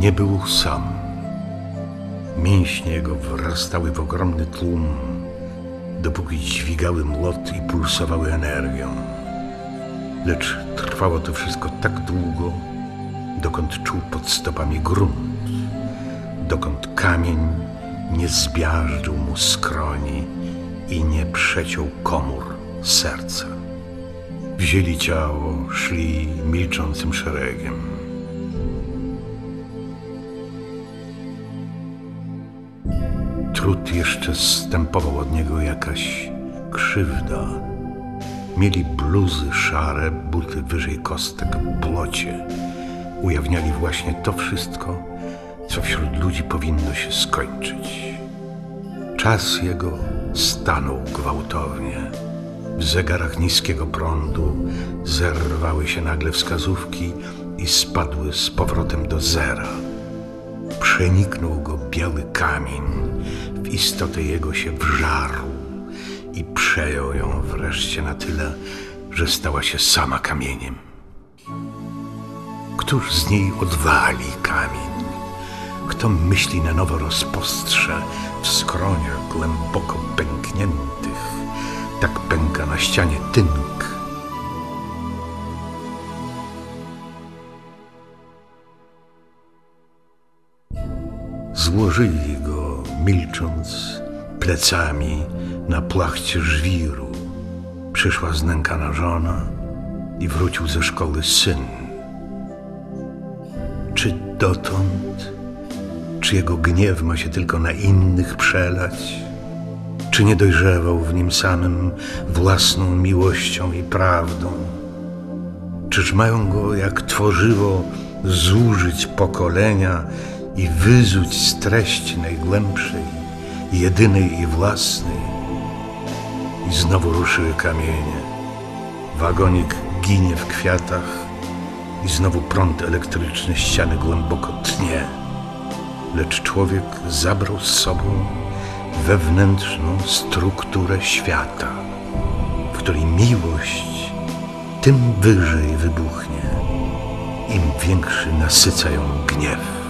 Nie był sam. Mięśnie jego wrastały w ogromny tłum, dopóki dźwigały młot i pulsowały energią. Lecz trwało to wszystko tak długo, dokąd czuł pod stopami grunt, dokąd kamień nie zbiażdżył mu skroni i nie przeciął komór serca. Wzięli ciało, szli milczącym szeregiem. Trud jeszcze stępował od niego jakaś krzywda. Mieli bluzy szare, buty wyżej kostek, błocie. Ujawniali właśnie to wszystko, co wśród ludzi powinno się skończyć. Czas jego stanął gwałtownie. W zegarach niskiego prądu zerwały się nagle wskazówki i spadły z powrotem do zera. Przeniknął go biały kamień, w istotę jego się wżarł i przejął ją wreszcie na tyle, że stała się sama kamieniem. Któż z niej odwali kamień? Kto myśli na nowo rozpostrze w skroniach głęboko pękniętych, tak pęka na ścianie tynk. Złożyli go, milcząc, plecami na płachcie żwiru. Przyszła znękana żona i wrócił ze szkoły syn. Czy dotąd, czy jego gniew ma się tylko na innych przelać? Czy nie dojrzewał w nim samym własną miłością i prawdą? Czyż mają go jak tworzywo zużyć pokolenia i wyzuć z treści najgłębszej, jedynej i własnej? I znowu ruszyły kamienie. Wagonik ginie w kwiatach i znowu prąd elektryczny ściany głęboko tnie. Lecz człowiek zabrał z sobą wewnętrzną strukturę świata, w której miłość tym wyżej wybuchnie, im większy nasyca ją gniew.